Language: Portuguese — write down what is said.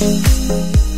Música